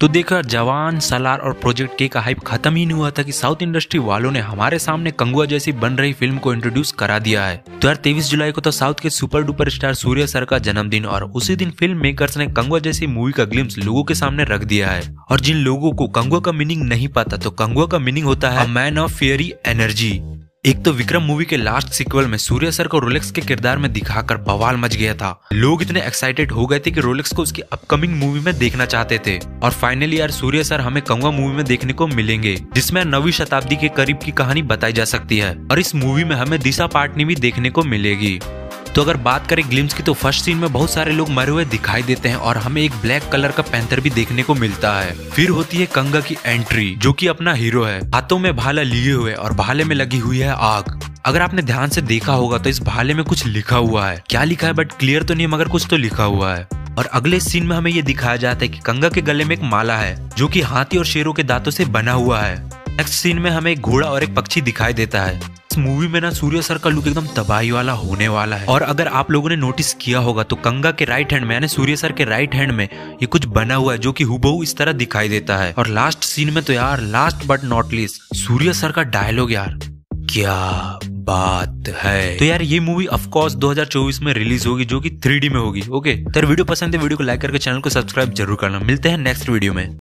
तो देखा, जवान, सलार और प्रोजेक्ट के का हाइप खत्म ही नहीं हुआ था कि साउथ इंडस्ट्री वालों ने हमारे सामने कंगुआ जैसी बन रही फ़िल्म को इंट्रोड्यूस करा दिया है। तो यार, तेईस जुलाई को तो साउथ के super duper star Suriya sir का जन्मदिन और उसी दिन फ़िल्म मेकर्स ने कंगुआ जैसी मूवी का ग्लिम्स लोगों के सामने रख दिया है। और जिन लोगों को कंगुआ का मीनिंग नहीं पता तो कंगुआ का मीनिंग होता है मैन ऑफ़ फियरी एनर्जी एक तो विक्रम मूवी के लास्ट सिक्वल में सूर्य सर को रोलेक्स के किरदार में दिखाकर बवाल मच गया था। लोग इतने एक्साइटेड हो गए थे कि रोलेक्स को उसकी अपकमिंग मूवी में देखना चाहते थे। और फाइनली यार, सूर्य सर हमें कंगवा मूवी में देखने को मिलेंगे, जिसमें नवी शताब्दी के करीब की कहानी बताई जा सकती है। और इस मूवी में हमें दिशा पाटनी भी देखने को मिलेगी। तो अगर बात करें ग्लिम्स की तो फ़र्स्ट सीन में बहुत सारे लोग मरे हुए दिखाई देते हैं और हमें एक ब्लैक कलर का पैंथर भी देखने को मिलता है। फिर होती है कंगा की एंट्री जो की अपना हीरो है। हाथों में भाला लिए हुए और भाले में लगी हुई है आग। अगर आपने ध्यान से देखा होगा तो इस भाले में कुछ लिखा हुआ है। क्या लिखा है? बट क्लियर तो नहीं, मगर कुछ तो लिखा हुआ है। और अगले सीन में हमें ये दिखाया जाता है कि कंगा के गले में एक माला है, जो कि हाथी और शेरों के दांतों से बना हुआ है। नेक्स्ट सीन में हमें एक घोड़ा और एक पक्षी दिखाई देता है। मूवी में ना सूर्य सर का लुक एकदम तबाही वाला, होने वाला है। और अगर आप लोगों ने नोटिस किया होगा तो कंगा के राइट हैंड में, यानी सूर्य सर के राइट हैंड में, ये कुछ बना हुआ है, जो कि हुबहू इस तरह दिखाई देता है। और लास्ट सीन में तो यार last but not least Suriya sir का डायलॉग यार, क्या बात है। तो यार, ये मूवी ऑफ़ कोर्स 2024 में रिलीज़ होगी, जो कि थ्री में होगी ओके तो वीडियो पसंद है, वीडियो को लाइक करके चैनल को सब्सक्राइब ज़रूर करना। मिलते हैं नेक्स्ट वीडियो में।